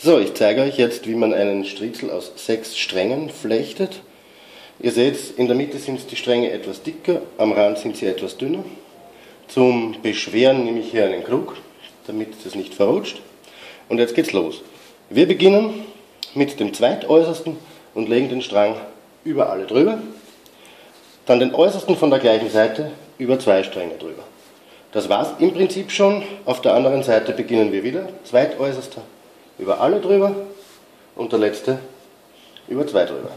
So, ich zeige euch jetzt, wie man einen Striezel aus sechs Strängen flechtet. Ihr seht, in der Mitte sind die Stränge etwas dicker, am Rand sind sie etwas dünner. Zum Beschweren nehme ich hier einen Krug, damit es nicht verrutscht. Und jetzt geht's los. Wir beginnen mit dem zweitäußersten und legen den Strang über alle drüber. Dann den äußersten von der gleichen Seite über zwei Stränge drüber. Das war's im Prinzip schon. Auf der anderen Seite beginnen wir wieder. Zweitäußerster über alle drüber und der letzte über zwei drüber.